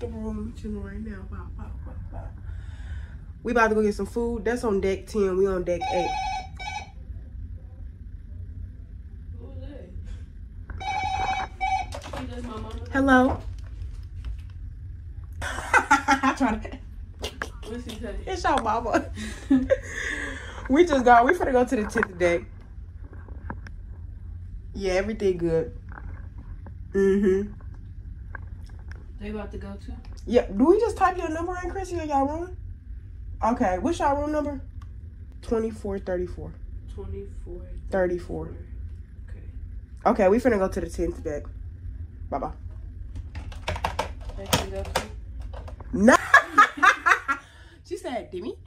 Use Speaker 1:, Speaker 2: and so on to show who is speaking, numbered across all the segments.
Speaker 1: the right now. We about to go get some food. That's on deck 10. We on deck 8. Hello. I try to. It's your mama. we just got. We finna go to the tenth day. Yeah, everything good. Mm-hmm.
Speaker 2: They about to go to?
Speaker 1: Yeah. Do we just type your number in, Chrissy, or y'all room? Okay. What's y'all room number? Twenty-four thirty-four.
Speaker 2: 24.
Speaker 1: 34.
Speaker 2: Okay.
Speaker 1: Okay, we finna go to the tenth deck. Bye bye.
Speaker 2: They can go to?
Speaker 1: No. she said, Demi.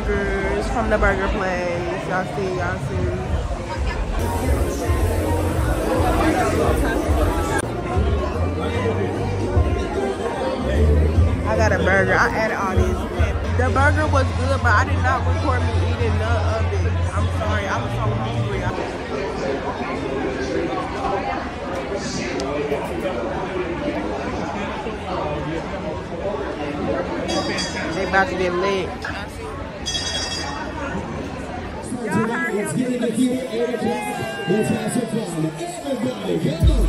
Speaker 1: burgers from the burger place. Y'all see, y'all see. I got a burger. I added all this. The burger was good, but I did not record me eating none of it. I'm sorry. I was so hungry. They about to get lit.
Speaker 3: Tonight, let's get it here at 8 o'clock. Let's have some fun. Everybody, come on.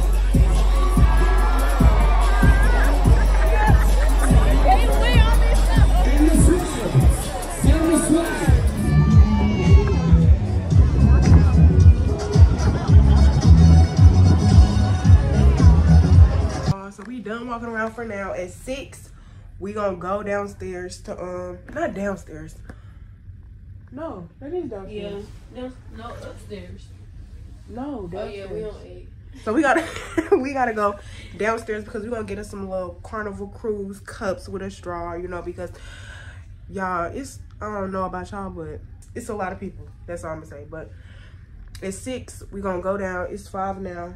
Speaker 1: Uh, so we done walking around for now. At six, we gonna go downstairs to um not downstairs. No, that is
Speaker 2: Yeah.
Speaker 1: downstairs.
Speaker 2: No, no, upstairs.
Speaker 1: No, downstairs.
Speaker 2: Oh, yeah, we on 8.
Speaker 1: So we gotta we gotta go downstairs because we're gonna get us some little carnival cruise cups with a straw, you know, because y'all it's I don't know about y'all, but it's a lot of people. That's all I'm gonna say. But it's six, we're gonna go down. It's five now.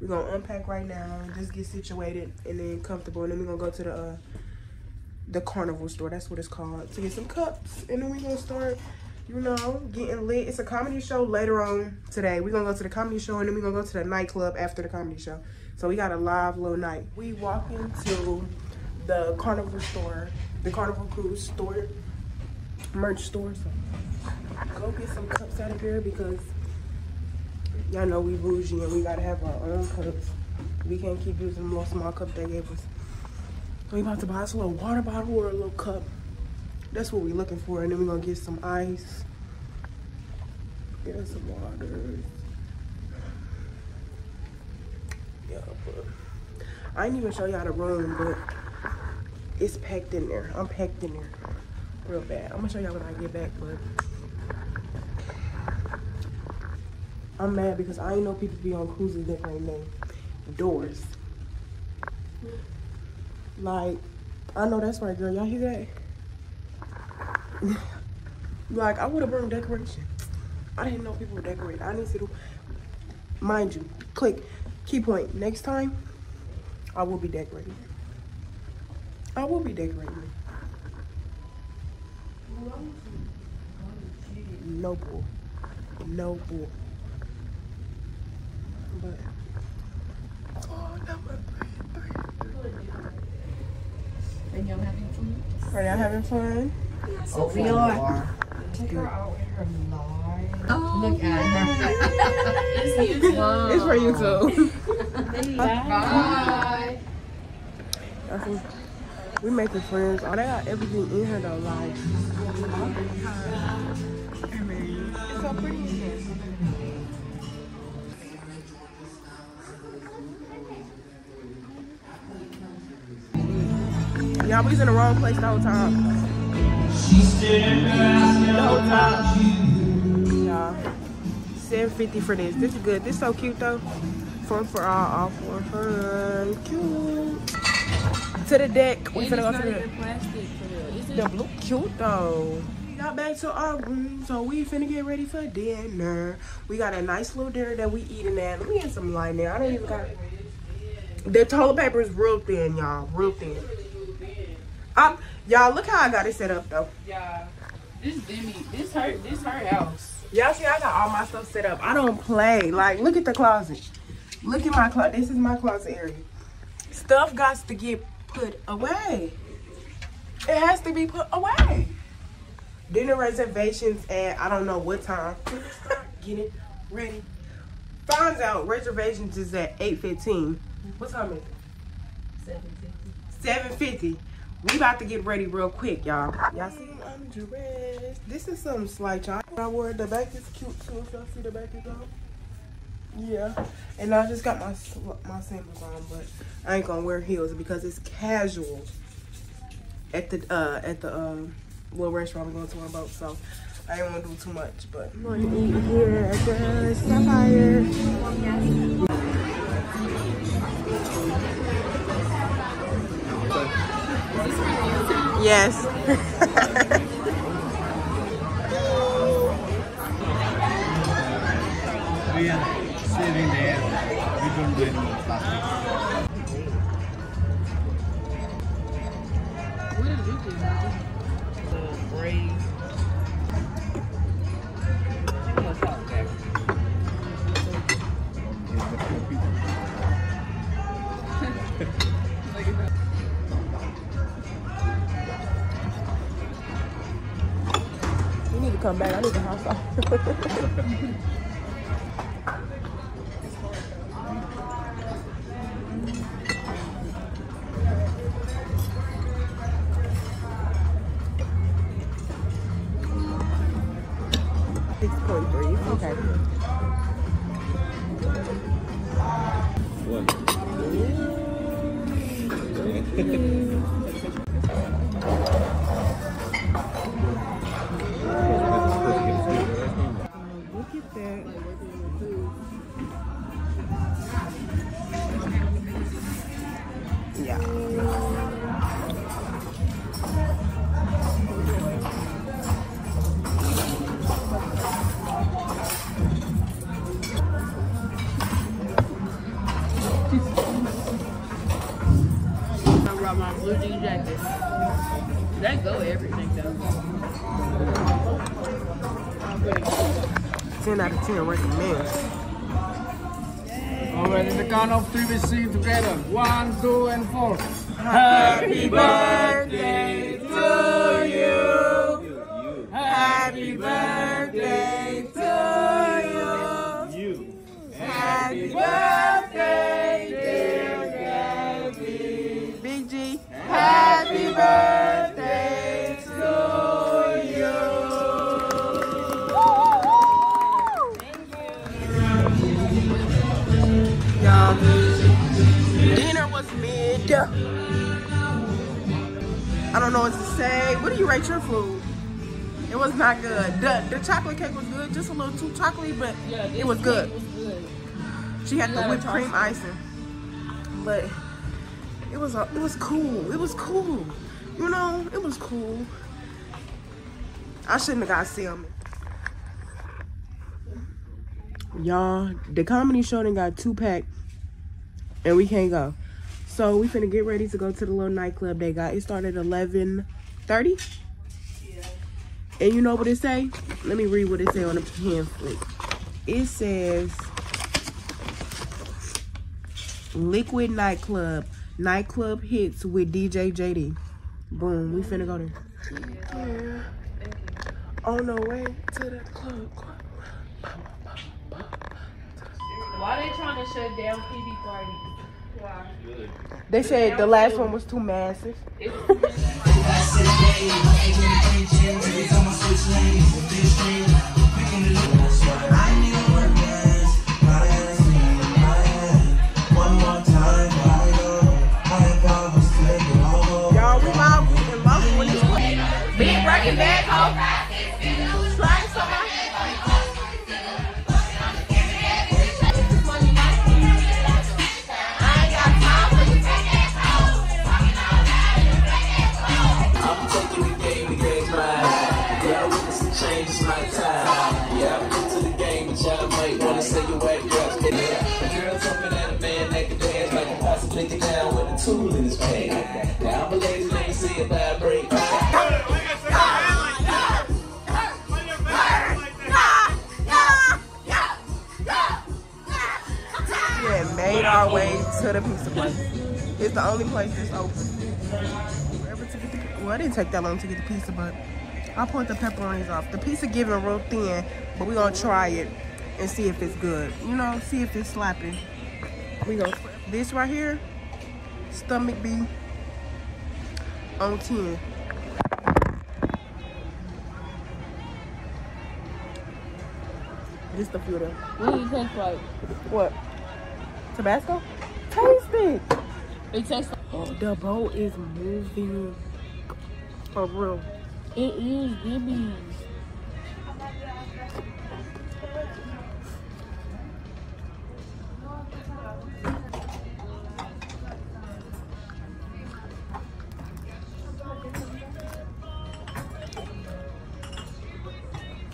Speaker 1: We're gonna unpack right now, just get situated and then comfortable, and then we're gonna go to the uh the carnival store, that's what it's called, to get some cups. And then we gonna start you know, getting lit. It's a comedy show later on today. We're gonna go to the comedy show and then we're gonna go to the nightclub after the comedy show. So we got a live little night. We walk into the carnival store, the carnival cruise store, merch store. So go get some cups out of here because y'all know we bougie and we gotta have our own cups. We can't keep using the little small cup they gave us. We about to buy us a little water bottle or a little cup. That's what we're looking for. And then we're gonna get some ice. Get us some water. Yeah, but I ain't even show y'all the room, but it's packed in there. I'm packed in there real bad. I'm gonna show y'all when I get back, but I'm mad because I ain't know people be on cruises that ain't name doors. Like, I know that's right, girl. Y'all hear that? like, I would have brought decoration. I didn't know people would decorate. I need to do, mind you, click, key point. Next time, I will be decorating. I will be decorating. No bull. No bull. But, oh, that
Speaker 4: Are y'all having fun?
Speaker 1: Are y'all having fun?
Speaker 4: Oh, we are. Take her out in her life. Look at her.
Speaker 1: It's for you too.
Speaker 4: Bye.
Speaker 1: I think we making friends. Oh, they got everything in here though. Like, it's so pretty Y'all, we was in the wrong place the whole time. The whole time. Y'all. 750 for this. This is good. This so cute though. Fun for all, all for fun. Cute. To the deck. We finna go to the
Speaker 2: even plastic for real. It's
Speaker 1: the blue cute though. We got back to our room, so we finna get ready for dinner. We got a nice little dinner that we eating at. Let me get some light there. I don't even got. The toilet paper is real thin, y'all. Real thin. Um, y'all look how I got it set up though.
Speaker 2: Yeah. This Demi, this her, this her house.
Speaker 1: Y'all see, I got all my stuff set up. I don't play. Like, look at the closet. Look at my closet. This is my closet area. Stuff got to get put away. It has to be put away. Dinner reservations at I don't know what time. get it ready. Finds out reservations is at 8.15. What time is it? 7.50. We about to get ready real quick, y'all. Y'all see I'm dressed. This is some slight, y'all. I wore the back is cute too. If y'all see the back is on. Yeah. And I just got my sl- my sandals on, but I ain't gonna wear heels because it's casual. At the uh at the um little restaurant I'm going to on boat, so I ain't wanna do too much, but I'm gonna eat here at the Sapphire. Yes.
Speaker 5: We are saving there. We don't do any more plastic.
Speaker 2: What did you do? The
Speaker 1: come back. I need the house off. 10 recommends.
Speaker 5: All right, in the count of three, we sing together. One, two, and four.
Speaker 1: Happy birthday. You rate your food? It was not good. The, the chocolate cake was good, just a little too chocolatey, but
Speaker 2: Yeah,
Speaker 1: it was good.
Speaker 2: was good.
Speaker 1: She had the whipped cream icing, but it was a, it was cool. It was cool. You know, it was cool. I shouldn't have got salmon. Y'all, the comedy show done got two pack, and we can't go. So we finna get ready to go to the little nightclub they got. It started at eleven thirty. And you know what it say? Let me read what it say on the pamphlet. It says Liquid Nightclub. Nightclub hits with DJ JD. Boom, we finna go there. Yeah. On the way to the club.
Speaker 2: Why they trying to shut down PD parties?
Speaker 1: They said the last one was too massive. Place. It's the only place that's open. Wherever to get the- Well, it didn't take that long to get the pizza, but I pulled the pepperonis off. The pizza giving real thin, but we gonna try it and see if it's good. You know, see if it's slapping. We go. This right here, stomach B on 10. This the filter.
Speaker 2: What does it taste like?
Speaker 1: What? Tabasco? Taste it.
Speaker 2: Tastes like oh,
Speaker 1: The boat is moving. For real.
Speaker 2: it is Gibby's.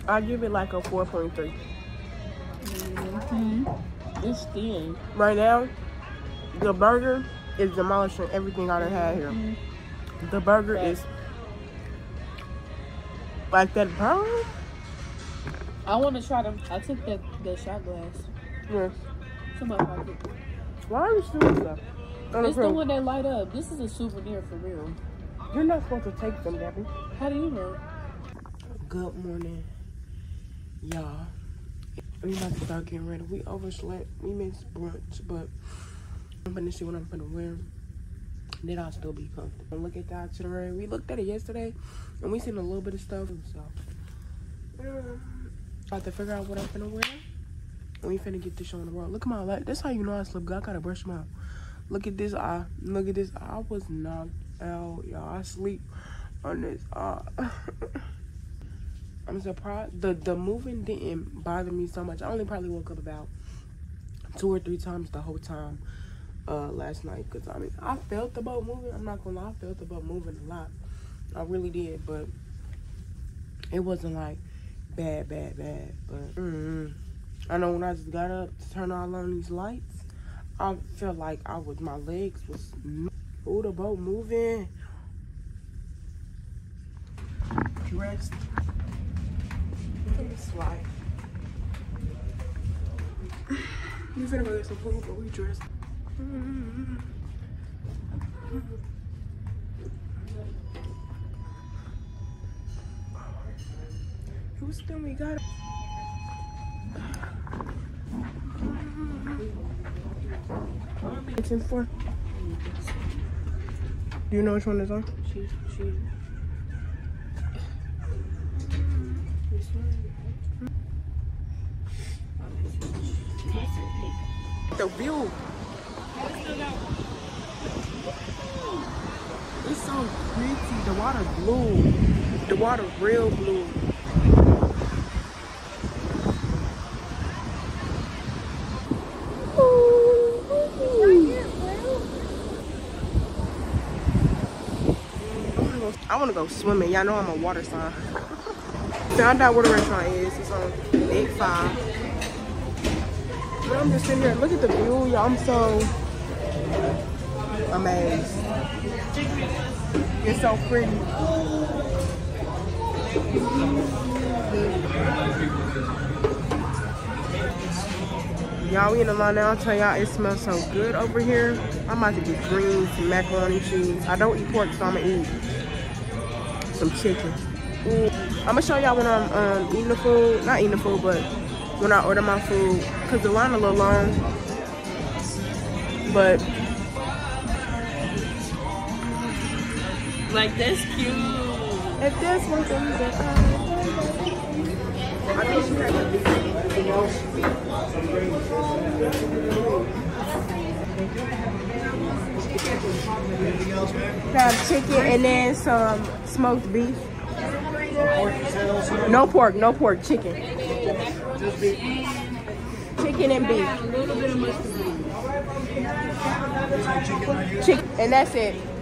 Speaker 1: I give it like a 4.3. Mm-hmm.
Speaker 2: It's thin.
Speaker 1: Right now, the burger is demolishing everything I done had here. The burger is like that burger.
Speaker 2: I want to try them. I took that the shot glass.
Speaker 1: Yeah.
Speaker 2: Somebody like it.
Speaker 1: Why are you doing that? On the
Speaker 2: It's the
Speaker 1: grill.
Speaker 2: one that light up. This is a souvenir for real.
Speaker 1: You're not supposed to take them, Debbie.
Speaker 2: How do you know?
Speaker 1: Good morning, y'all. We about to start getting ready. We overslept. We missed brunch, but I'm gonna see what I'm gonna wear. Then I'll still be comfortable. Look at the itinerary. We looked at it yesterday, and we seen a little bit of stuff. So, um, about to figure out what I'm gonna wear. And we finna get this show in the world. Look at my leg. That's how you know I slept good. I gotta brush my. Look at this eye. Look at this. I was knocked out, y'all. I sleep on this eye. I'm surprised the the moving didn't bother me so much. I only probably woke up about two or three times the whole time uh last night because I mean I felt the boat moving. I'm not gonna lie, I felt the boat moving a lot. I really did, but it wasn't like bad, bad, bad. But mm I know when I just got up to turn all on these lights, I felt like I was my legs was oh the boat moving. Dressed. Slide. We finna go get some food, but we dressed. Houston, we got it. It's in four. Do you know which one is on?
Speaker 2: She, she.
Speaker 1: The view. It's so pretty. The water blue. The water real blue. I want to go swimming. Y'all know I'm a water sign. Found out where the restaurant is. It's on Big Five. But I'm just sitting here. Look at the view, y'all. I'm so amazed. It's so pretty. Y'all, we in the line now. I'll tell y'all, it smells so good over here. I'm about to get greens, some macaroni cheese. I don't eat pork, so I'm gonna eat some chicken. Ooh. I'm gonna show y'all when I'm um, eating the food. Not eating the food, but when I order my food. Cause the line a little long. But
Speaker 2: Like that's cute.
Speaker 1: if there's one thing that Have chicken and then some smoked beef. No pork, no pork, chicken. Chicken and beef. Chicken, and that's it.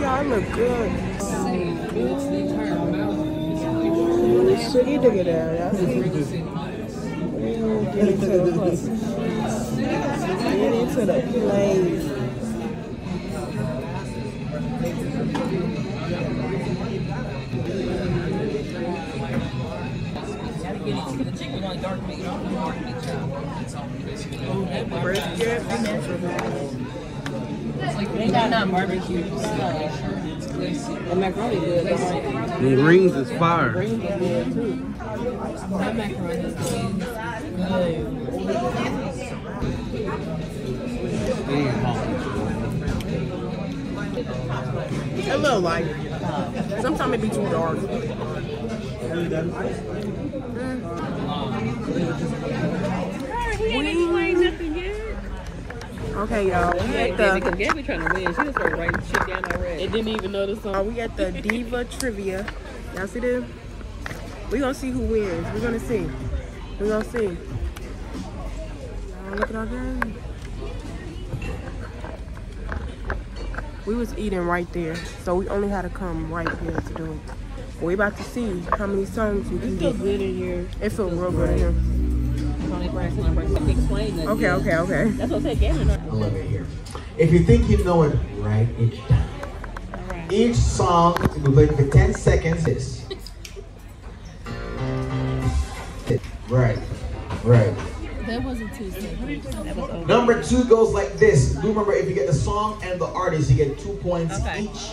Speaker 1: Y'all look good. Sugar digger there. Y'all see? Ooh, Get into the plate. Get into the plate.
Speaker 4: Barbecue. The macaroni good.
Speaker 5: The rings is fire.
Speaker 4: That macaroni is
Speaker 1: A little light. Sometimes it be too dark. Okay, y'all. We at the
Speaker 4: Gabby trying to win. She just started writing shit down already. It didn't even notice. the
Speaker 1: uh, we at the Diva Trivia. Y'all see this? We gonna see who wins. We're gonna see. We're gonna see. Y'all look at our game. We was eating right there, so we only had to come right here to do it. We about to see how many songs we can
Speaker 4: Feel
Speaker 1: get.
Speaker 4: good in here.
Speaker 1: It feels real good in here.
Speaker 4: Toni Braxton, I'm Braxton. Explain that.
Speaker 1: Okay, okay, okay.
Speaker 4: That's what I said. Gabby.
Speaker 3: I love it here. If you think you know it, write it down. Each song will be for 10 seconds. This. Right, right.
Speaker 4: That wasn't too simple. That was over.
Speaker 3: Number two goes like this. Do remember if you get the song and the artist, you get two points
Speaker 4: Okay.
Speaker 3: each.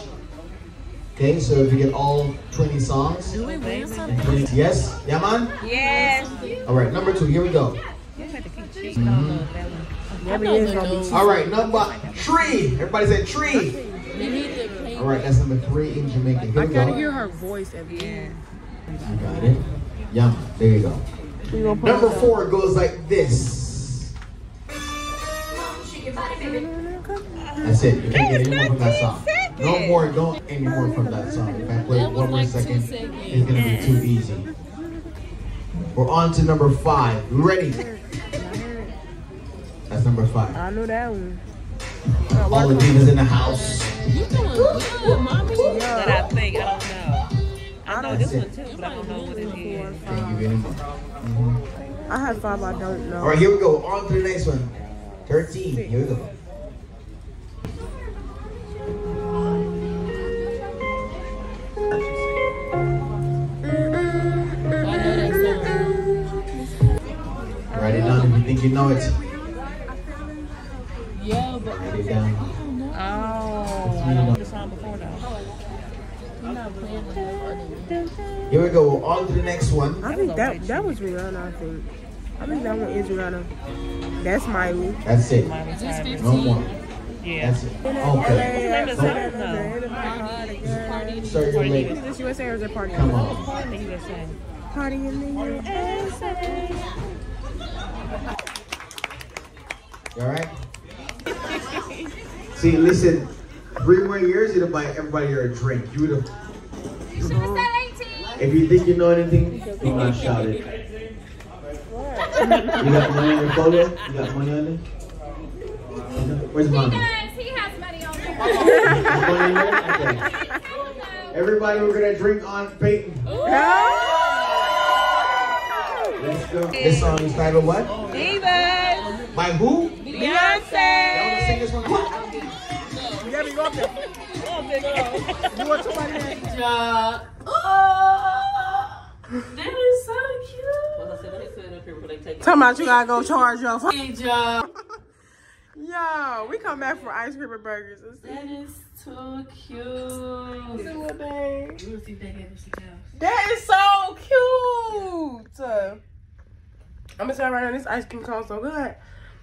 Speaker 3: Okay, so if you get all 20 songs.
Speaker 4: Do we win something?
Speaker 3: 20 yes? Yeah, man?
Speaker 4: Yes.
Speaker 3: All right, number two, here we go.
Speaker 4: You have to keep cheating. I don't know if that one.
Speaker 1: Gabby
Speaker 4: I know
Speaker 1: is
Speaker 4: the
Speaker 1: gonna be
Speaker 4: nose.
Speaker 3: All right, number three. Everybody said tree.
Speaker 4: We need to pay.
Speaker 3: All right, that's number three in Jamaica. Here
Speaker 1: I
Speaker 3: we
Speaker 1: gotta hear her voice every
Speaker 4: Yeah.
Speaker 3: You got it. Yeah, man. there you go.
Speaker 1: We gonna put
Speaker 3: Number four goes like this. That's it. You can't get any more from that song. No more, don't any more from that song. If I play
Speaker 4: That was
Speaker 3: one more
Speaker 4: second, two
Speaker 3: second, it's gonna be too easy. We're on to number five. You ready? That's number five.
Speaker 1: I know that one.
Speaker 3: All the divas in the house.
Speaker 4: You doing good, mommy.
Speaker 2: That I think, I don't know. I know
Speaker 3: That's
Speaker 2: this
Speaker 3: it.
Speaker 2: one too, but I don't know what it is.
Speaker 3: Can't give you any more. Mm-hmm.
Speaker 1: I have five I don't know.
Speaker 3: All right, here we go. On to the next one. 13. Here we go. Think you know it.
Speaker 4: Yeah, but
Speaker 3: Write it down.
Speaker 2: Oh, I don't know the song before though.
Speaker 4: I'm not playing with her.
Speaker 3: Here we go. On to the next one.
Speaker 1: I think that that was Rihanna. I think. I think that one is Rihanna. That's Miley.
Speaker 3: That's it.
Speaker 2: Miley
Speaker 4: This
Speaker 2: Cyrus.
Speaker 3: No more.
Speaker 2: Yeah.
Speaker 3: That's it. Okay.
Speaker 2: What's the name of the song?
Speaker 4: Party.
Speaker 3: Start your late.
Speaker 1: Is this USA or is it party?
Speaker 3: Come on.
Speaker 2: Party in the USA.
Speaker 3: You all right? See, listen. Three more years, you'd buy everybody here a drink. You would have. If you think you know anything, do not shout it. You got money on your photo? You got money on it? Where's mommy?
Speaker 6: He has money on there.
Speaker 3: Money on it? Okay. Everybody, we're gonna drink on Peyton. Let's go. This song is titled what?
Speaker 2: Divas.
Speaker 3: By who?
Speaker 2: Beyonce.
Speaker 3: Y'all wanna sing this one?
Speaker 1: You gotta go up there. You want somebody that?
Speaker 2: Oh, that is so cute.
Speaker 4: Well, I said, let me sit up here before they take it.
Speaker 1: Talking about you gotta go charge your phone.
Speaker 2: Job.
Speaker 1: Yo, we come back for ice cream and burgers.
Speaker 2: That is too cute.
Speaker 1: See what they-
Speaker 2: We'll see if they give us a house.
Speaker 1: That is so cute. I'm gonna say right now, this ice cream comes so good.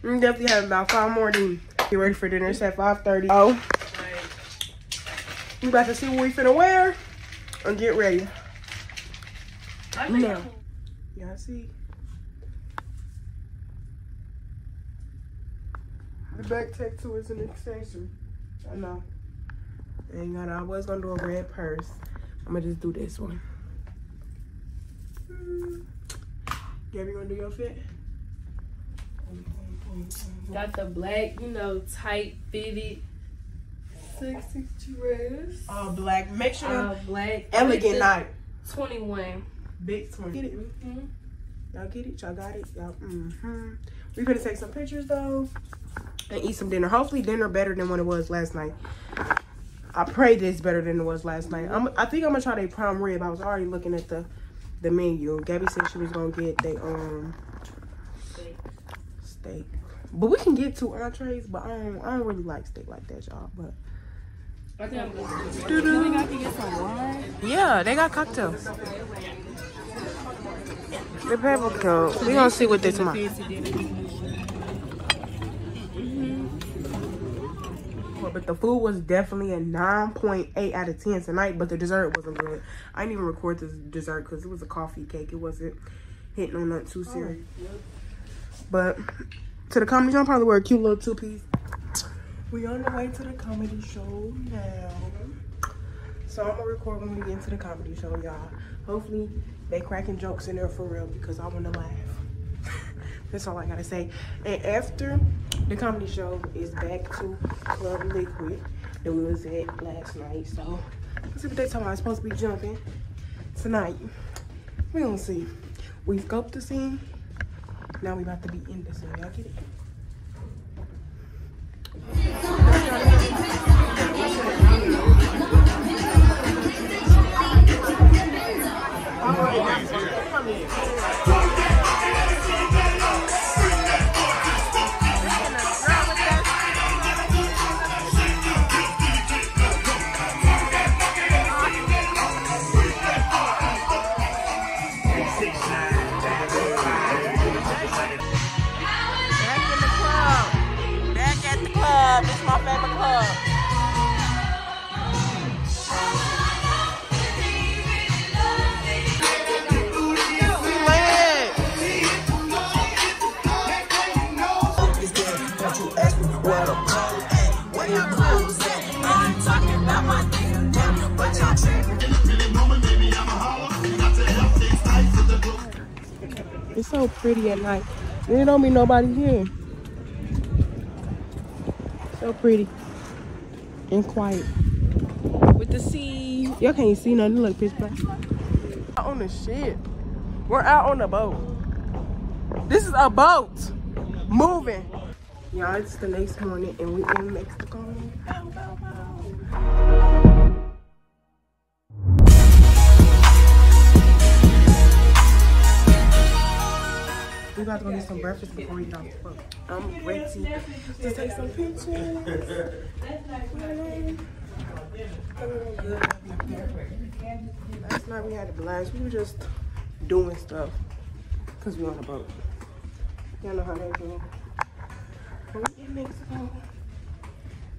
Speaker 1: I'm definitely having about five more than get ready for dinner. It's at 5:30. Oh, we about to see what we finna wear and get ready. No. Y'all see? The back tattoo is an extension. I know. Ain't gonna. I was gonna do a red purse. I'm gonna just do this one. Mm. Gabby, you wanna do your fit?
Speaker 2: Got the black, you know, tight fitted sexy dress.
Speaker 1: All black. Make sure
Speaker 2: Uh, black.
Speaker 1: elegant night.
Speaker 2: 21.
Speaker 1: Big twin. Get it?
Speaker 2: Mhm.
Speaker 1: Y'all get it? Y'all got it? Y'all. Mm-hmm. We gonna take some pictures though, and eat some dinner. Hopefully, dinner better than what it was last night. I pray this better than it was last night. I'm, I think I'm gonna try the prime rib. I was already looking at the the menu. Gabby said she was gonna get the um steak, but we can get two entrees. But I don't, I don't really like steak like that, y'all. But
Speaker 2: I think I'm going to
Speaker 1: yeah, they got cocktails. The pepper cup. We gonna see what they tomorrow. But the food was definitely a 9.8 out of 10 tonight, but the dessert wasn't good. I didn't even record the dessert because it was a coffee cake. It wasn't hitting on nothing too serious. But to the comedy show, I'll probably wear a cute little two piece. We on the way to the comedy show now. So I'm gonna record when we get into the comedy show, y'all. Hopefully they cracking jokes in there for real because I wanna laugh. That's all I gotta say. And after the comedy show is back to Club Liquid that we was at last night. So let's see what they talking about. I'm supposed to be jumping tonight. We gonna see. We scoped the scene. Now we about to be in the scene. Y'all get it? Back It's so pretty at night. There don't be nobody here. So pretty and quiet. With the sea. Y'all can't see nothing. Look, pitch black. Out on the ship. We're out on the boat. This is a boat. Moving. Y'all, it's the next morning and we in Mexico. Bow, bow, bow. We about to go get some breakfast before we off the boat. I'm ready to take some pictures. Last night we had a blast. We were just doing stuff because we on a boat. Y'all know how that go. But we in Mexico.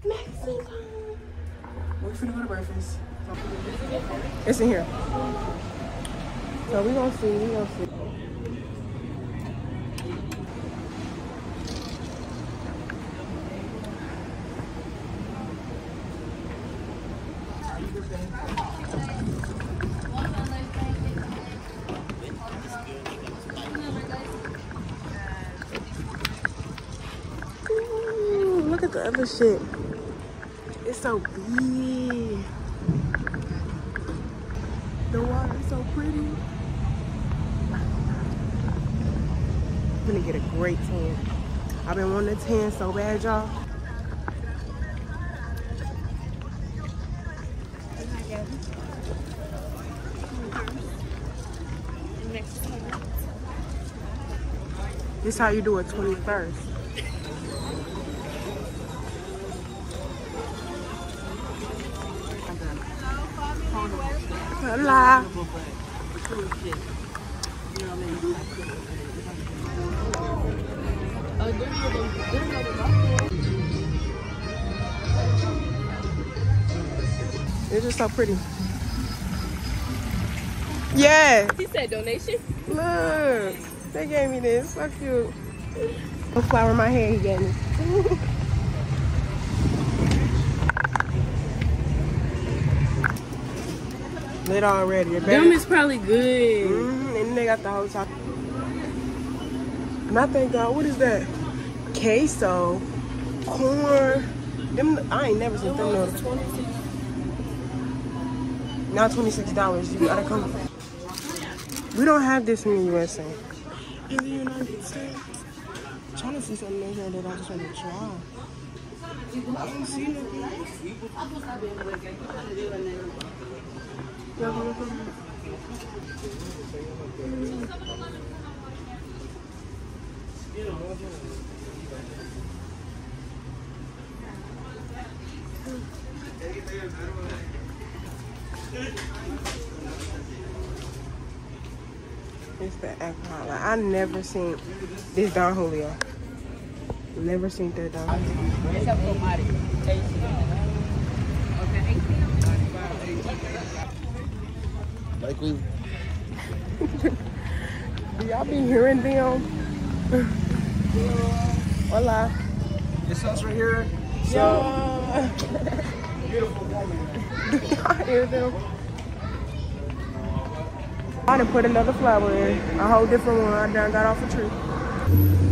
Speaker 1: Mexico. We're finna go to breakfast. It's in here. So we gonna see. We gonna see. Other shit. It's so big. The water is so pretty. I'm gonna get a great tan. I've been wanting a tan so bad, y'all. This is how you do it 21st. Hola. It's just so pretty. Yeah.
Speaker 2: He said donation.
Speaker 1: Look, they gave me this. So cute. A flower in my hair he gave me. Lit already. It
Speaker 2: Them is probably good.
Speaker 1: Mhm, And they got the whole top. And I think, God, what is that? Queso, corn, Them I ain't never seen them noodles. Now twenty six dollars. You gotta come. We don't have this in the USA. In the United States. I'm trying to see something in here that I just want to try. I don't see nothing. It's the alcohol. Like, I never seen this Don Julio. Never seen that Don Julio.
Speaker 5: Likely.
Speaker 1: Do y'all be hearing them? Hola.
Speaker 5: This house right here.
Speaker 1: Yeah.
Speaker 5: Beautiful woman.
Speaker 1: Do y'all hear them? I done put another flower in. A whole different one. I done got off a tree.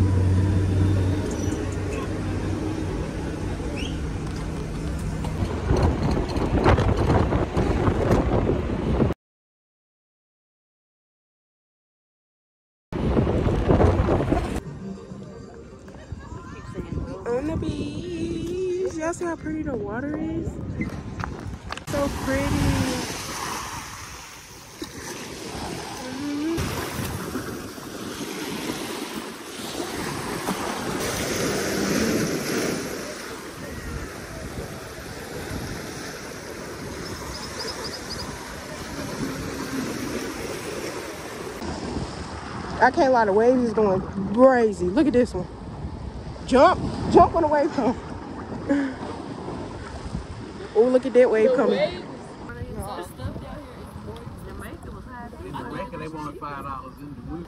Speaker 1: How pretty the water is? So pretty. Mm-hmm. I can't lie, the waves is going crazy. Look at this one. Jump, jump on the wave. Oh, look at that wave coming.
Speaker 5: Jamaica, they want five dollars in the week.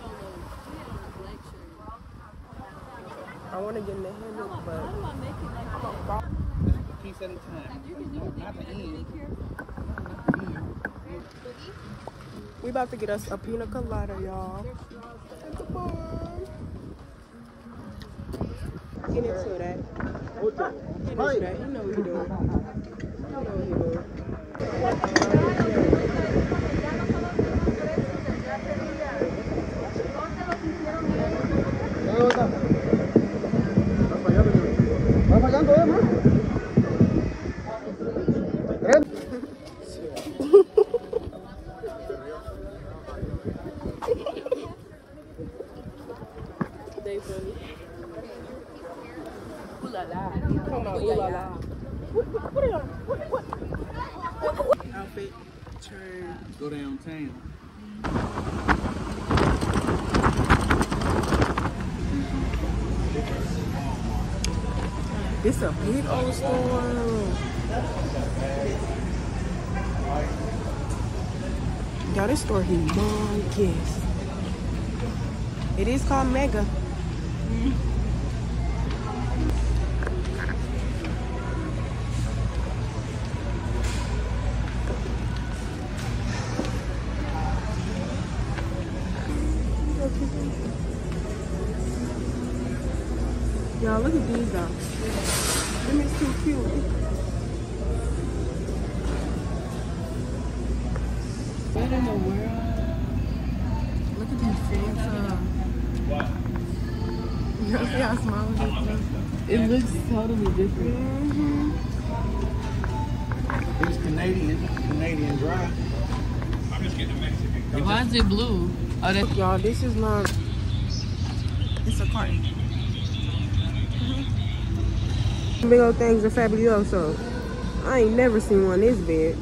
Speaker 1: I want to get in the hammock, but
Speaker 5: A piece at a time. Not the end.
Speaker 1: we about to get us a pina colada, y'all. At the bar. Get into that. Get into that. You know what you're doing.
Speaker 5: Thank you.
Speaker 1: It's a big old store. Y'all, this store humongous. It is called Mega.
Speaker 2: It blue? Oh, that's
Speaker 1: Y'all, this is not. It's a carton. Mm-hmm. Big old things are fabuloso. I ain't never seen one this big.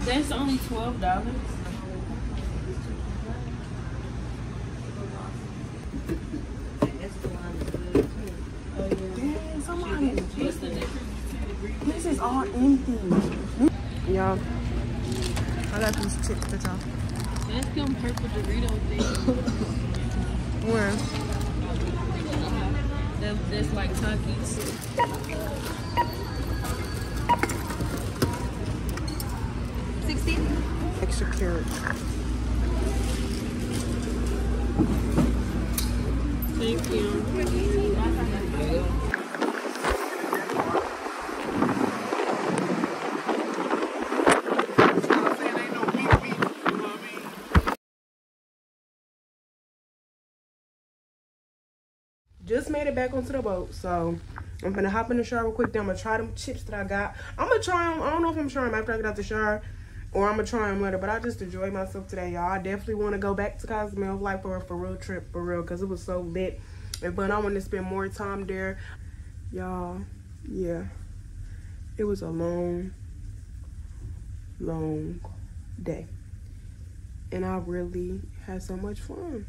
Speaker 2: that's only twelve dollars.
Speaker 1: Damn, somebody. This is all empty. Y'all, I got these chips for y'all.
Speaker 2: That's them purple Dorito thing.
Speaker 1: Where?
Speaker 2: That, that's like Takis.
Speaker 1: Extra carrot.
Speaker 2: Thank you.
Speaker 1: Made it back onto the boat, so I'm gonna hop in the shower real quick. Then I'm gonna try them chips that I got. I'm gonna try them. I don't know if I'm trying them after I get out the shower or I'm gonna try them later. But I just enjoyed myself today, y'all. I definitely want to go back to Cozumel like for for a real trip for real because it was so lit. But I want to spend more time there, y'all. Yeah, it was a long, long day, and I really had so much fun.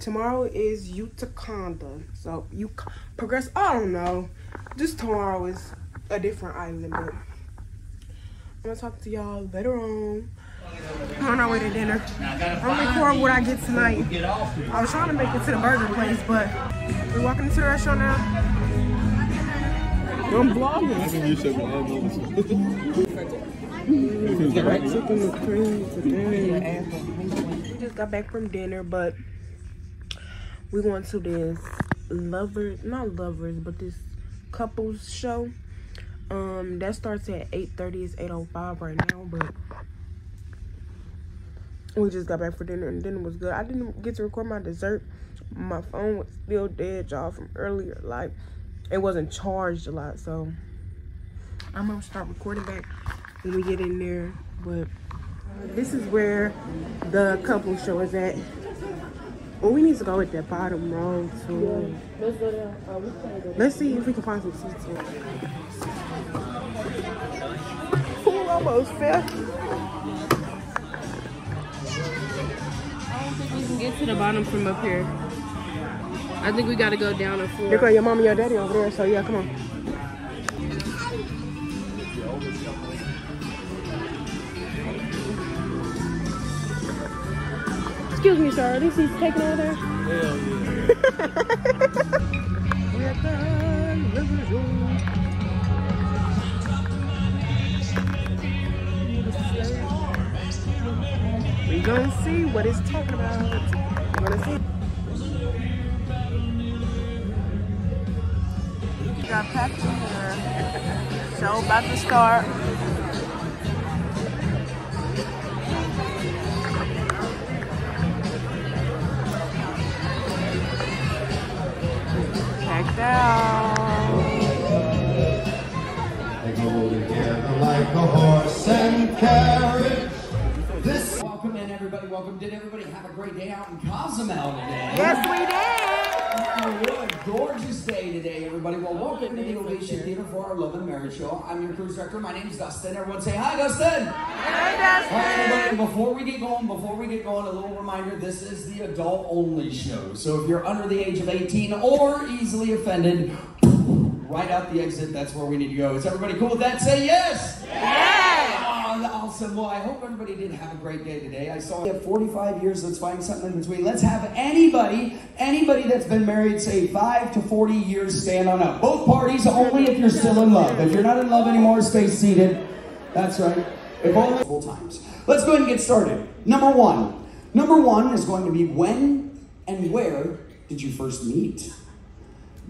Speaker 1: Tomorrow is Utaconda, so you progress. I don't know. Just tomorrow is a different island, but. I'm gonna talk to y'all later on. I'm on our way to dinner. I'm recording what I get tonight. I was trying to make it to the burger place, but we're walking into the restaurant now. I'm vlogging.
Speaker 5: You should
Speaker 1: Chicken with cream today. We just got back from dinner, but we went to this lovers, not lovers, but this couples show. Um, that starts at 8.30. It's 8.05 right now, but we just got back for dinner and dinner was good. I didn't get to record my dessert. My phone was still dead, y'all, from earlier. Like, it wasn't charged a lot, so I'm gonna start recording back when we get in there. But this is where the couple show is at. Well, we need to go with the bottom row too.
Speaker 2: Let's go down. Uh, we can go
Speaker 1: Let's see if we can find some seats. here. Ooh, almost fell.
Speaker 2: I don't think we can get to the bottom from up here. I think we gotta go down a floor.
Speaker 1: Look at your mom and your daddy over there, so yeah, come on. Excuse me, sir. Are these he's taken over there?
Speaker 5: Hell yeah.
Speaker 1: We at the living room. We gonna see what it's talking about. We gonna see. Got packed in here. Show about to start.
Speaker 7: Go together like a horse and carriage. This
Speaker 8: Welcome in, everybody. Welcome. Did everybody have a great day out in Cozumel today?
Speaker 1: Yes, we did.
Speaker 8: What a gorgeous day today, everybody. Well, welcome to the Ovation Theater for our Love and Marriage Show. I'm your cruise director. My name is Dustin. Everyone say hi, Dustin. All right, everybody, before we get going, before we get going, a little reminder, this is the adult only show. So if you're under the age of 18 or easily offended, right out the exit, that's where we need to go. Is everybody cool with that? Say yes! Yes! Awesome. Well, I hope everybody did have a great day today. I saw we have 45 years, let's find something in between. Let's have anybody, anybody that's been married, say 5 to 40 years, stand on up. Both parties, only if you're still in love. If you're not in love anymore, stay seated. That's right. If only full times. Let's go ahead and get started. Number one. Number one is going to be when and where did you first meet?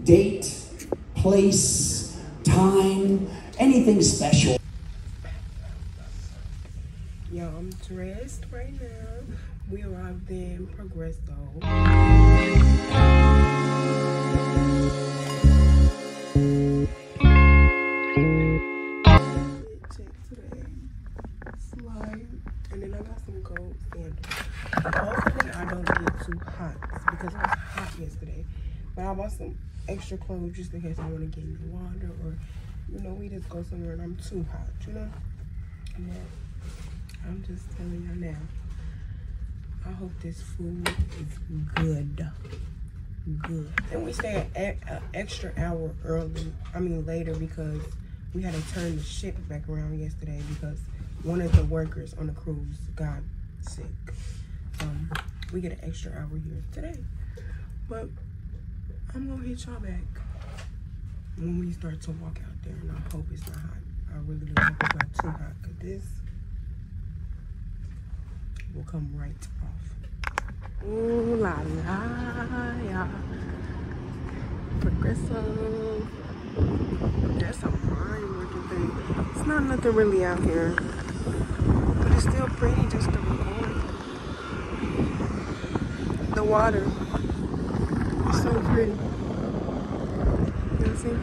Speaker 8: Date, place, time, anything special.
Speaker 1: Yo, I'm dressed right now. We arrived in Progreso. Check today. Slide. And then I got some gold sandals. Hopefully I don't get too hot because it was hot yesterday. But I bought some extra clothes just in case I want to get in the water or, you know, we just go somewhere and I'm too hot, you know? But I'm just telling y'all now. I hope this food is good. Good. And we stay an extra hour early, I mean later because we had to turn the ship back around yesterday because one of the workers on the cruise got sick. Um, we get an extra hour here today. But I'm gonna hit y'all back when we start to walk out there and I hope it's not hot. I really do hope it's not too hot because this will come right off. Ooh la la, yeah. Progreso. That's a fine looking thing. It's not nothing really out here, but it's still pretty just to record. The water is so pretty. You see.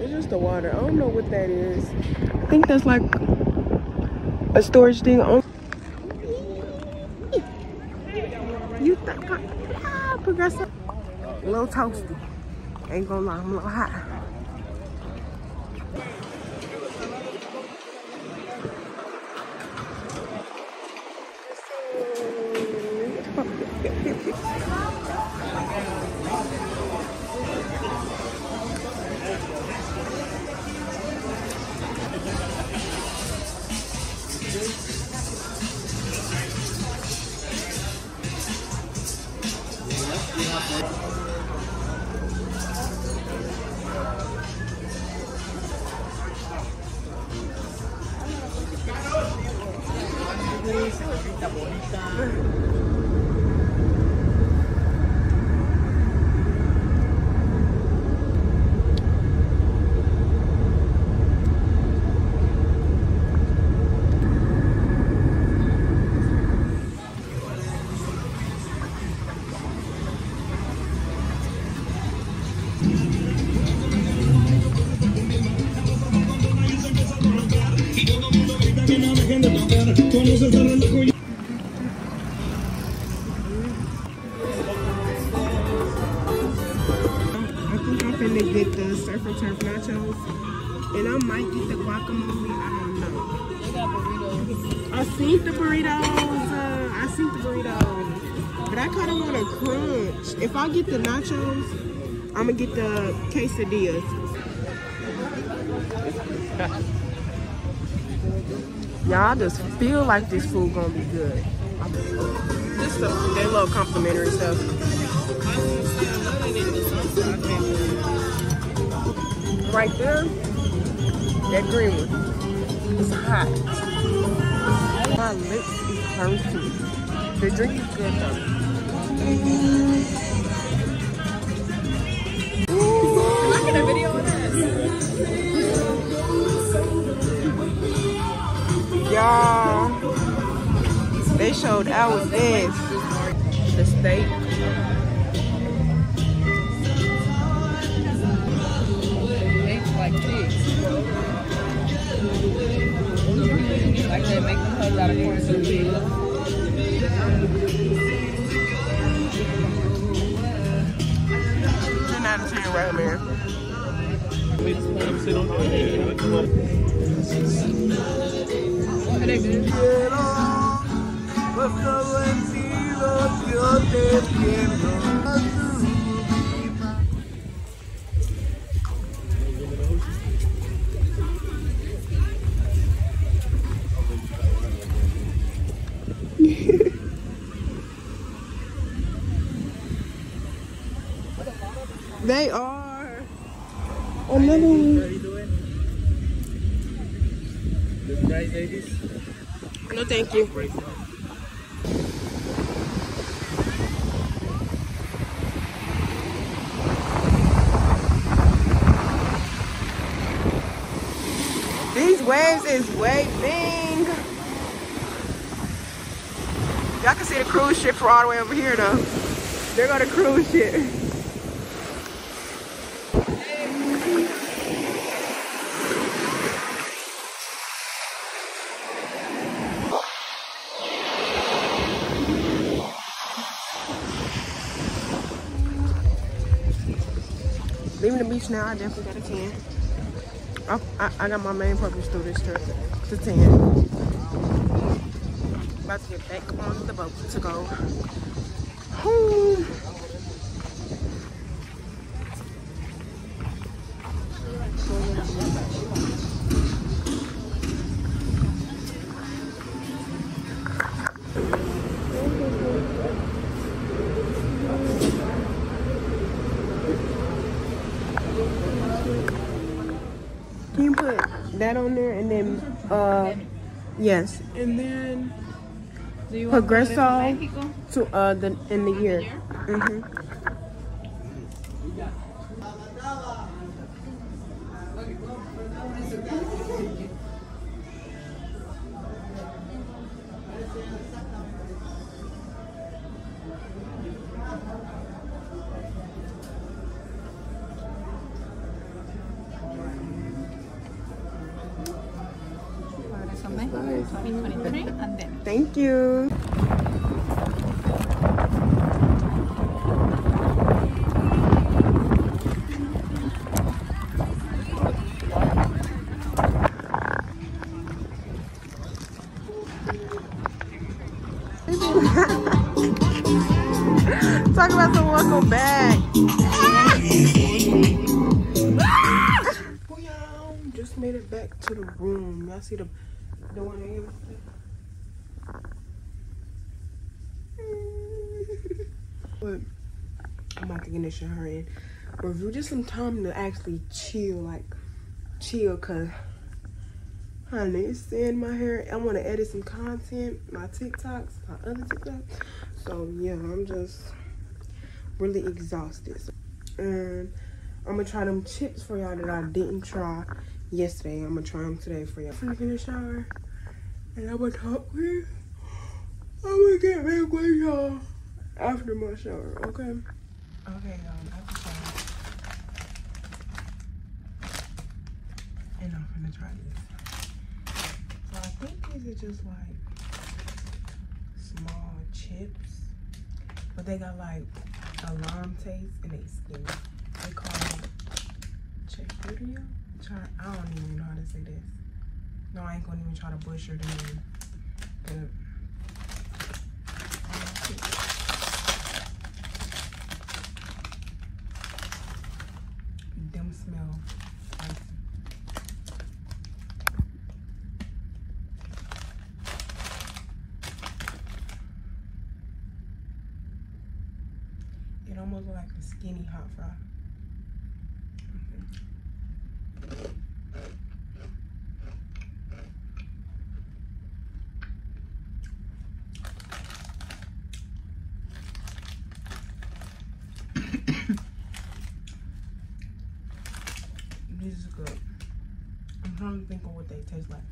Speaker 1: It's just the water. I don't know what that is. I think that's like a storage thing. On you think ah, progressive? A little toasty. Ain't gonna lie, I'm a little hot. I'm gonna get the quesadillas. Y'all just feel like this food gonna be good. This stuff, they love complimentary stuff. Right there, that green one. It's hot. My lips is hurting. The drink is good though. Y'all, they showed our this. The steak.
Speaker 2: Like this. Like they make out of corn so big.
Speaker 1: Ten out of ten recommend.
Speaker 2: Are they good?
Speaker 1: They from all the way over here though. They're gonna cruise ship. Leaving the beach now, I definitely got a 10. I, I, I got my main purpose through this trip to 10. About to get back on the boat to go home. Can you put that on there and then, uh, yes,
Speaker 2: Progreso to
Speaker 1: uh the in the year.
Speaker 6: Mm -hmm.
Speaker 1: Thank you. To the room. Y'all see the the one here? But I'm about to get in the shower and review just some time to actually chill, like chill, cause honey, it's in my hair. I want to edit some content, my TikToks, my other TikToks. So yeah, I'm just really exhausted. And I'm gonna try them chips for y'all that I didn't try yesterday. I'm gonna try them today for y'all. I'm gonna shower and I'm gonna talk with you. I'm gonna get back with y'all after my shower, okay? Okay, y'all, after shower. And I'm gonna try this. So I think these are just like small chips, but they got like a lime taste and they skinny. They call it chifurio. Try, I don't even know how to say this. No, I ain't gonna even try to butcher the name. Them smell. It almost look like a skinny hot fry. This is good. I'm trying to think of taste like.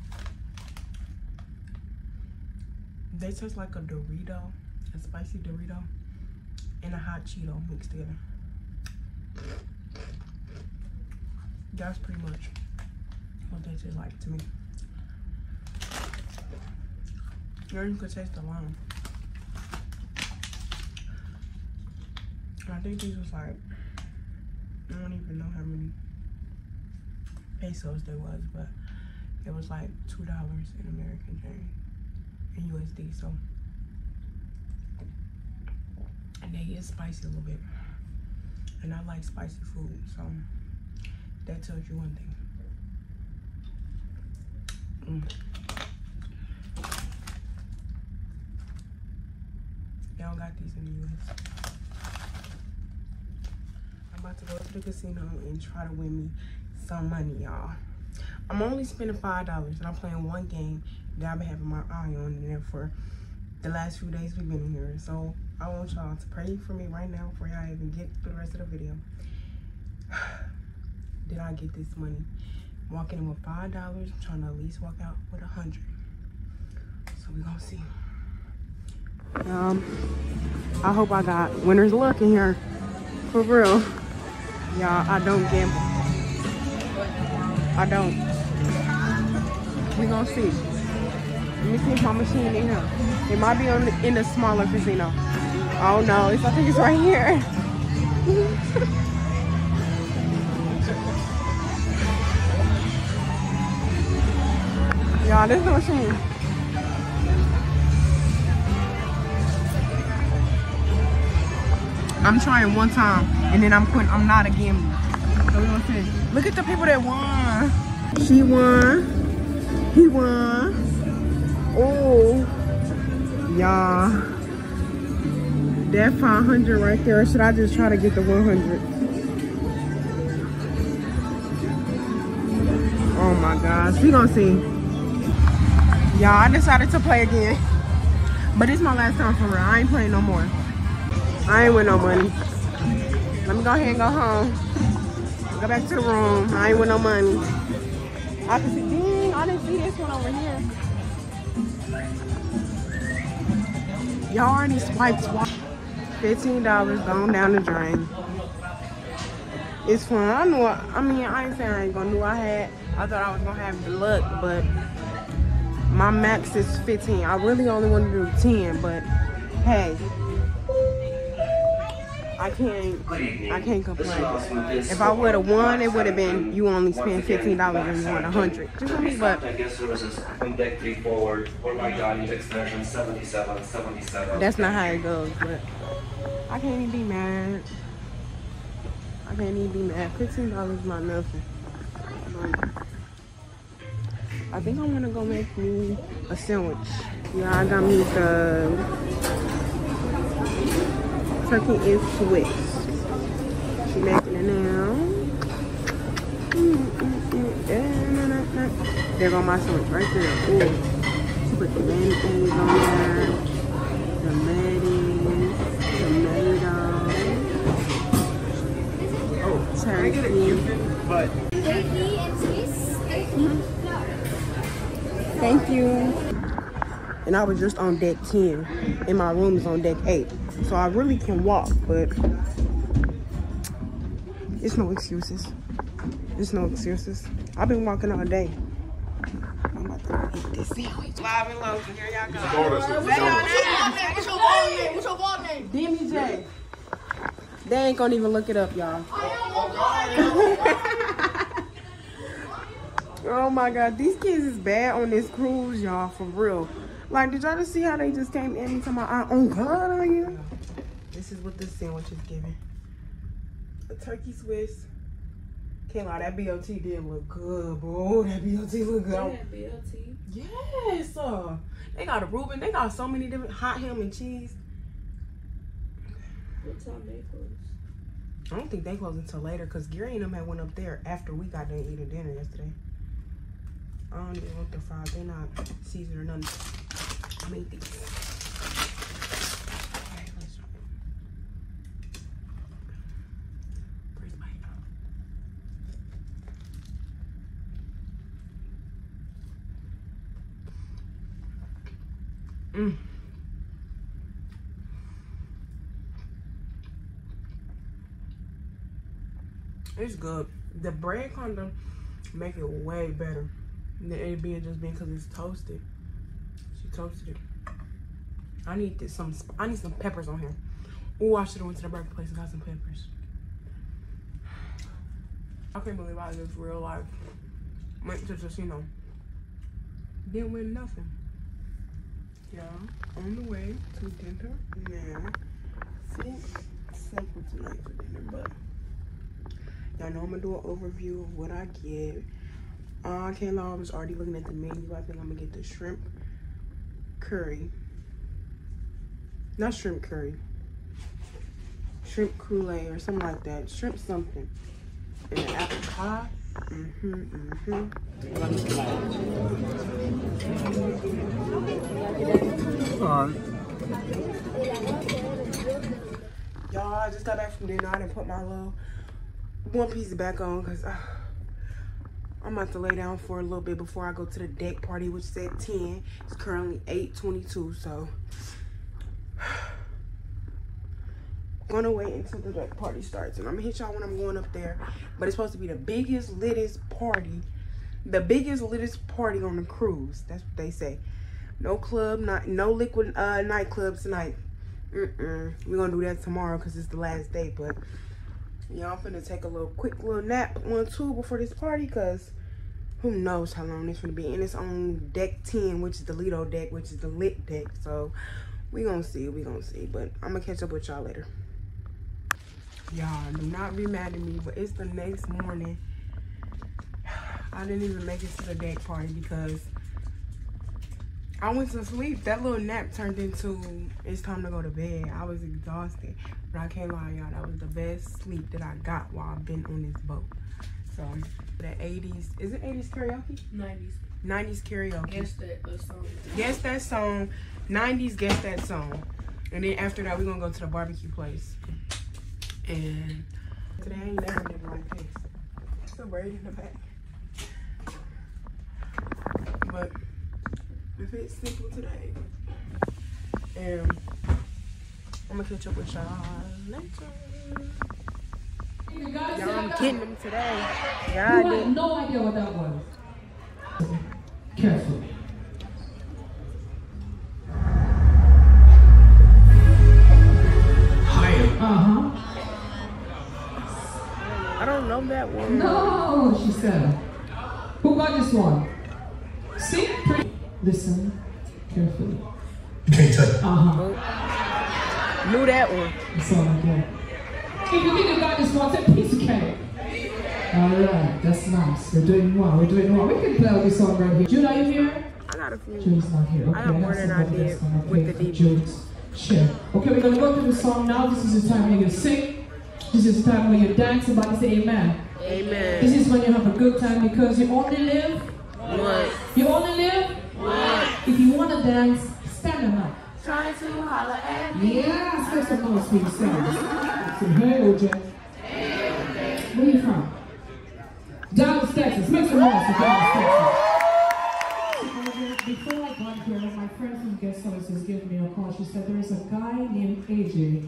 Speaker 1: They taste like a Dorito, a spicy Dorito, and a hot Cheeto mixed together. That's pretty much what they taste like to me. Or you could taste the lime. I think these was like, I don't even know how many pesos there was, but it was like two dollars in American change in USD. So, and they is spicy a little bit, and I like spicy food, so that tells you one thing. Mm. Don't got these in the US. I'm about to go to the casino and try to win me some money, y'all. I'm only spending five dollars and I'm playing one game that I've been having my eye on in there for the last few days we've been here. So I want y'all to pray for me right now before y'all even get to the rest of the video. Did I get this money? Walking in with five dollars, I'm trying to at least walk out with a hundred. So we gonna see. Um, I hope I got winner's luck in here. For real. Y'all, I don't gamble. I don't. We gonna see. Let me see if my machine in here. It might be on the, in the smaller casino. Oh no, it's, I think it's right here. Y'all, this is the machine. I'm trying one time and then I'm quitting. I'm not a gambler. So. Look at the people that won. She won. He won. Oh, y'all. That 500 right there. Should I just try to get the 100? Oh my gosh. We gonna see. Y'all, I decided to play again. But it's my last time for real. I ain't playing no more. I ain't with no money. Let me go ahead and go home. Go back to the room. I ain't with no money. I can see, dang, I didn't see this one over here. Y'all already swiped, swiped. $15 gone down the drain. It's fun. I knew, I, I mean, I ain't saying I ain't gonna do I had. I thought I was gonna have luck, but My max is 15. I really only want to do 10, but hey. I can't I can't complain. If I would have won, it would have been you only spend fifteen dollars and you won a hundred. You I mean? But
Speaker 9: guest services from deck three forward, my God, extension 77, 77.
Speaker 1: that's not how it goes. But I can't even be mad. I can't even be mad. Fifteen dollars is not nothing. I think I'm gonna go make me a sandwich. Yeah, I got me the turkey and Swiss. She making it now. Mm, mm, mm. There go my sandwich right there. Ooh. She put the mayonnaise on there, the lettuce, tomato, oh, turkey. Thank you. And I was just on deck 10, and my room is on deck 8. So I really can walk, but it's no excuses. It's no excuses. I've been walking all day. I'm about to eat this sandwich. Live and local, here y'all go.
Speaker 4: What's your ball name? What's your ball name?
Speaker 1: Demi J. They ain't gonna even look it up, y'all. Oh, oh my god, these kids is bad on this cruise, y'all, for real. Like, did y'all just see how they just came in and told my aunt, oh god, are you? This is what this sandwich is giving. A turkey Swiss. Can't lie, that BOT did look good, bro. That BOT look good.
Speaker 2: BLT.
Speaker 1: Yes. Uh, they got a Reuben. They got so many different hot ham and cheese.
Speaker 2: What time they close?
Speaker 1: I don't think they close until later because Gary and them had went up there after we got done eating dinner yesterday. I don't even want the fries. They're not seasoned or nothing. Made these. Mm. It's good. The bread kind of make it way better than it being just being because it's toasted. Toasted it. I need this, some. I need some peppers on here. Oh, I should have went to the burger place and got some peppers. I can't believe I just real life went to just you know didn't win nothing. Yeah, on the way to dinner now. Sit simple tonight for dinner, but y'all know I'm gonna do an overview of what I get. Uh, I can't lie, I was already looking at the menu. I think I'm gonna get the shrimp curry. Not shrimp curry. Shrimp croulet or something like that. Shrimp something. And an apple pie. Mm-hmm, mm-hmm. Y'all, I just got back from dinner. I didn't put my little one piece back on because uh, I'm about to lay down for a little bit before I go to the deck party, which is at 10. It's currently 8.22, so gonna wait until the deck party starts. And I'm gonna hit y'all when I'm going up there. But it's supposed to be the biggest, littest party. The biggest, littest party on the cruise. That's what they say. No club, not no liquid uh, nightclubs tonight. Mm-mm. We're gonna do that tomorrow because it's the last day. But yeah, I'm finna take a little quick little nap one two before this party because who knows how long this gonna be. And it's on deck 10, which is the Lido deck, which is the lit deck. So we gonna see, we gonna see. But I'm gonna catch up with y'all later. Y'all do not be mad at me, but it's the next morning. I didn't even make it to the deck party because I went to sleep. That little nap turned into it's time to go to bed. I was exhausted, but I can't lie, y'all. That was the best sleep that I got while I've been on this boat. So that 80s, is it 80s karaoke?
Speaker 2: 90s.
Speaker 1: 90s karaoke.
Speaker 2: Guess that the song.
Speaker 1: Guess that song. 90s, guess that song. And then after that, we're gonna go to the barbecue place. And today I ain't never been like this. Still braid in the back. But if it's simple today, and I'm gonna catch up with y'all later. Y'all, I'm getting them today.
Speaker 10: Y'all
Speaker 1: did.
Speaker 10: No idea what that was. Careful. Uh-huh.
Speaker 2: I don't know that one.
Speaker 10: No, she said. Who got this one? See? Listen carefully. You can't touch. Uh-huh.
Speaker 2: Knew that one.
Speaker 10: That's all I got. If you think got this one, say piece of cake. All right, that's nice. We're doing well. We're doing well. We can play out this song right here. Jude, are you here?
Speaker 2: I got a few.
Speaker 10: Jude's not here. Okay,
Speaker 2: I got more than I did with
Speaker 10: play
Speaker 2: the
Speaker 10: for
Speaker 2: DB.
Speaker 10: Jude's share. Okay, we're gonna go through the song now. This is the time when you sing. This is the time when you dance. Somebody say amen.
Speaker 2: Amen.
Speaker 10: This is when you have a good time because you only live.
Speaker 2: What?
Speaker 10: You only live.
Speaker 2: What?
Speaker 10: If you want to dance, stand up.
Speaker 2: Trying to holler at me.
Speaker 10: Yeah, make some noise for yourself. Say, hey, OJ. Where you from? Dallas, Texas. Make some noise for Dallas, Texas. Before I got here, my friend from guest services gave me a call. She said there is a guy named AJ.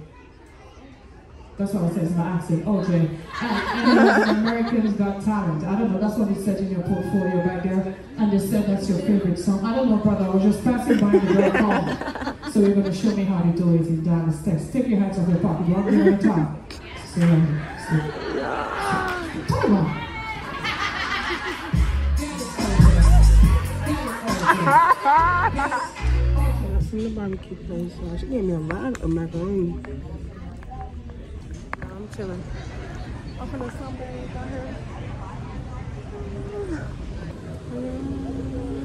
Speaker 10: That's what it says in my accent, OJ. And, and he an America's Got Talent. I don't know, that's what it said in your portfolio right there. And they said that's your favorite song. I don't know, brother. I was just passing by the girl call. So you're going to show me how to do it in Dallas, steps. Take your hands off your pocket. One a time. Stay here. Stay. Come on.
Speaker 2: From the barbecue place. So she gave me a lot of macaroni. I'm chilling. I'm gonna sunbathe out here.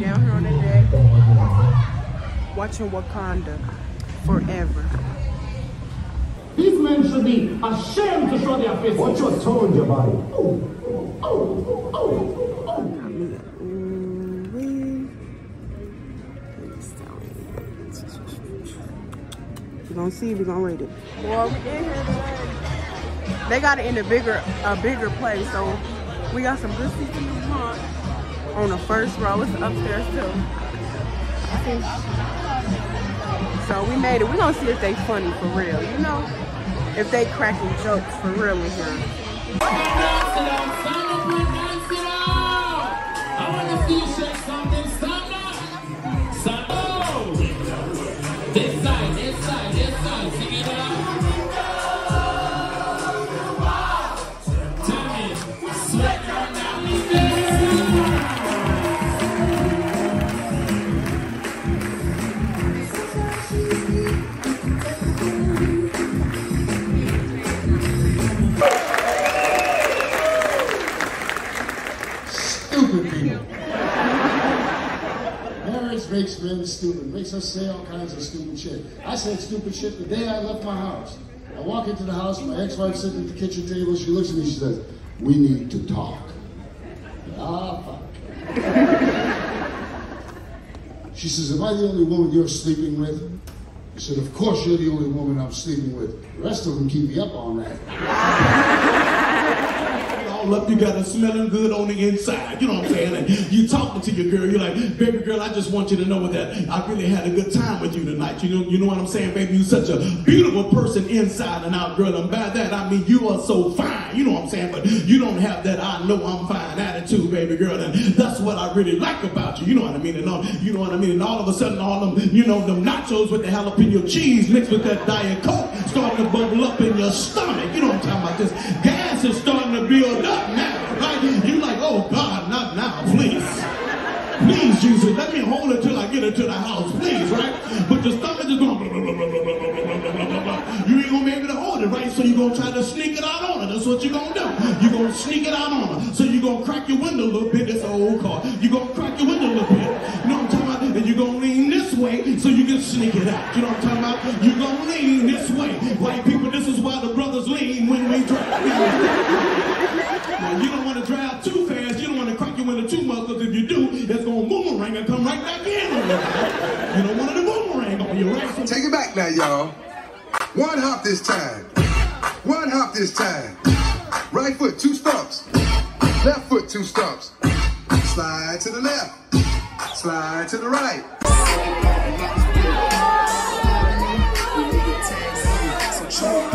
Speaker 2: Down here on the deck watching Wakanda forever.
Speaker 11: These men should be ashamed to show their faces. Watch your tone, Jabari.
Speaker 2: We're gonna see, we're gonna rate it. Well, we in here today. They got it in a bigger, a bigger place, so we got some good seats in the front. On the first row, it's upstairs too. So we made it. We're gonna see if they funny for real, you know? If they cracking jokes for real in here.
Speaker 11: This
Speaker 7: makes men stupid, makes us say all kinds of stupid shit. I said stupid shit the day I left my house. I walk into the house, my ex-wife sitting at the kitchen table, she looks at me, she says, we need to talk. Ah, fuck. She says, am I the only woman you're sleeping with? I said, of course you're the only woman I'm sleeping with. The rest of them keep me up all night.
Speaker 12: All up, you got it smelling good on the inside. You know what I'm saying? And you talking to your girl, you're like, baby girl, I just want you to know that I really had a good time with you tonight. You know, you know what I'm saying, baby? You're such a beautiful person inside and out, girl. And by that I mean you are so fine. You know what I'm saying? But you don't have that I know I'm fine attitude, baby girl. And that's what I really like about you. You know what I mean? And all, you know what I mean? And all of a sudden, all them, you know, them nachos with the jalapeno cheese mixed with that Diet Coke starting to bubble up in your stomach. You know what I'm talking about? This gas is starting to build up now, right? You like, oh God, not now, please. Please, Jesus, let me hold it till I get it to the house, please, right? You ain't gonna be able to hold it, right? So you're gonna try to sneak it out on her. That's what you're gonna do. You're gonna sneak it out on her. So you're gonna crack your window a little bit. It's an old car. You're gonna crack your window a little bit. You know what I'm talking about? And you're gonna lean this way so you can sneak it out. You know what I'm talking about? You're gonna lean this way. White people, this is why the brothers lean when we drive. Now, you don't want to drive too fast. You don't want to crack your window too much because if you do, it's to boomerang and come right back in on you. You don't want it to boomerang on you, right?
Speaker 13: Take it back now, y'all. One hop this time. One hop this time. Right foot, two stumps. Left foot, two stumps. Slide to the left. Slide to the right.
Speaker 9: So